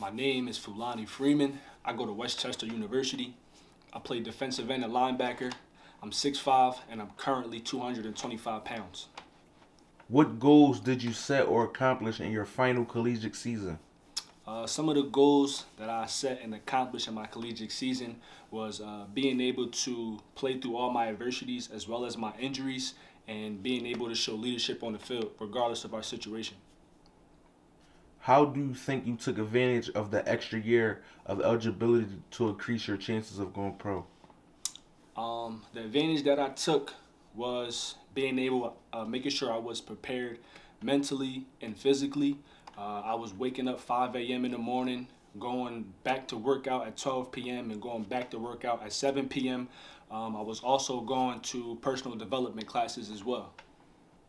My name is Fulani Freeman. I go to West Chester University. I play defensive end and linebacker. I'm 6'5", and I'm currently 225 pounds. What goals did you set or accomplish in your final collegiate season? Uh, some of the goals that I set and accomplished in my collegiate season was uh, being able to play through all my adversities as well as my injuries and being able to show leadership on the field regardless of our situation. How do you think you took advantage of the extra year of eligibility to increase your chances of going pro? Um, the advantage that I took was being able, uh, making sure I was prepared mentally and physically. Uh, I was waking up 5 a.m. in the morning, going back to workout at 12 p.m. and going back to workout at 7 p.m. Um, I was also going to personal development classes as well.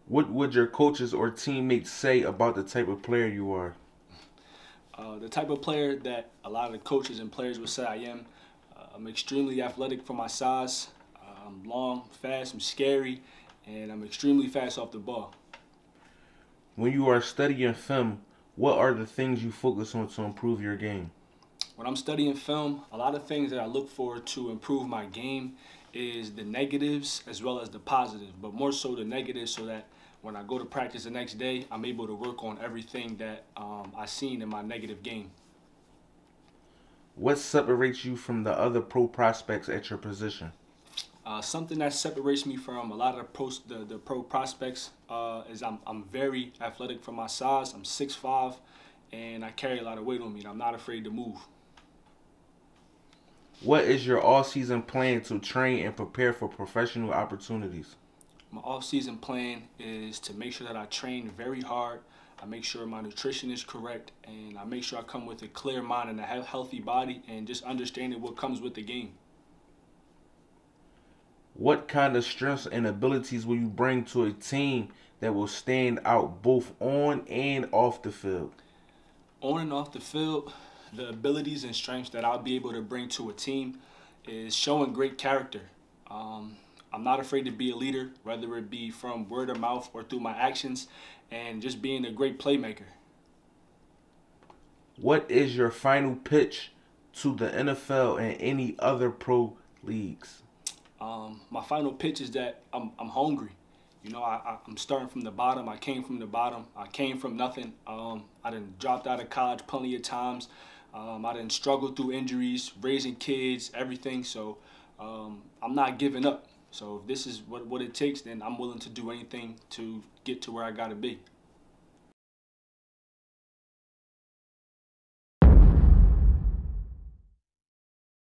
What would your coaches or teammates say about the type of player you are? Uh, the type of player that a lot of the coaches and players would say I am. Uh, I'm extremely athletic for my size. Uh, I'm long, fast, I'm scary, and I'm extremely fast off the ball. When you are studying film, what are the things you focus on to improve your game? When I'm studying film, a lot of things that I look for to improve my game is the negatives as well as the positives, but more so the negatives so that when I go to practice the next day, I'm able to work on everything that um, I seen in my negative game. What separates you from the other pro prospects at your position? Uh, something that separates me from a lot of pro, the, the pro prospects uh, is I'm, I'm very athletic for my size. I'm 6'5", and I carry a lot of weight on me, and I'm not afraid to move. What is your all-season plan to train and prepare for professional opportunities? My off-season plan is to make sure that I train very hard. I make sure my nutrition is correct, and I make sure I come with a clear mind and a healthy body, and just understanding what comes with the game. What kind of strengths and abilities will you bring to a team that will stand out both on and off the field? On and off the field, the abilities and strengths that I'll be able to bring to a team is showing great character. Um, I'm not afraid to be a leader, whether it be from word of mouth or through my actions, and just being a great playmaker. What is your final pitch to the NFL and any other pro leagues? Um, my final pitch is that I'm, I'm hungry. You know, I, am starting from the bottom. I came from the bottom. I came from nothing. Um, I didn't dropped out of college plenty of times. Um, I didn't struggle through injuries, raising kids, everything. So um, I'm not giving up. So if this is what, what it takes, then I'm willing to do anything to get to where I got to be.